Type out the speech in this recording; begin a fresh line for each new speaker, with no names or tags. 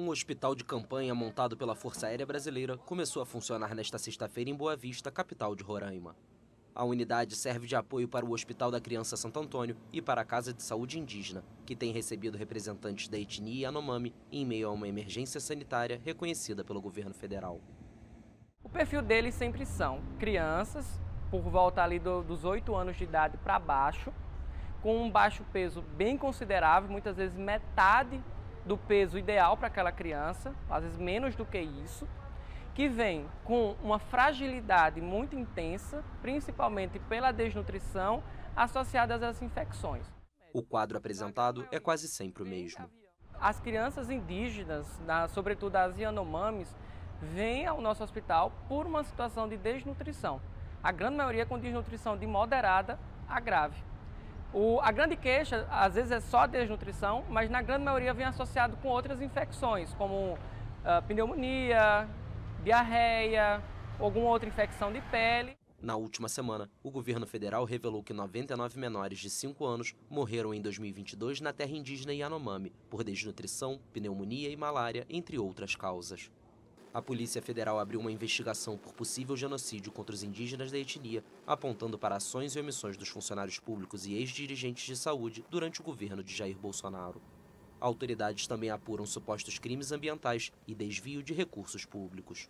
Um hospital de campanha montado pela Força Aérea Brasileira começou a funcionar nesta sexta-feira em Boa Vista, capital de Roraima. A unidade serve de apoio para o Hospital da Criança Santo Antônio e para a Casa de Saúde Indígena, que tem recebido representantes da etnia Yanomami em meio a uma emergência sanitária reconhecida pelo governo federal.
O perfil deles sempre são crianças, por volta ali do, dos 8 anos de idade para baixo, com um baixo peso bem considerável, muitas vezes metade do peso ideal para aquela criança, às vezes menos do que isso, que vem com uma fragilidade muito intensa, principalmente pela desnutrição associada às infecções.
O quadro apresentado é quase sempre o mesmo.
As crianças indígenas, sobretudo as Yanomamis, vêm ao nosso hospital por uma situação de desnutrição. A grande maioria com desnutrição de moderada a grave. O, a grande queixa, às vezes, é só desnutrição, mas na grande maioria vem associado com outras infecções, como uh, pneumonia, diarreia, alguma outra infecção de pele.
Na última semana, o governo federal revelou que 99 menores de 5 anos morreram em 2022 na terra indígena Yanomami por desnutrição, pneumonia e malária, entre outras causas. A Polícia Federal abriu uma investigação por possível genocídio contra os indígenas da etnia, apontando para ações e omissões dos funcionários públicos e ex-dirigentes de saúde durante o governo de Jair Bolsonaro. Autoridades também apuram supostos crimes ambientais e desvio de recursos públicos.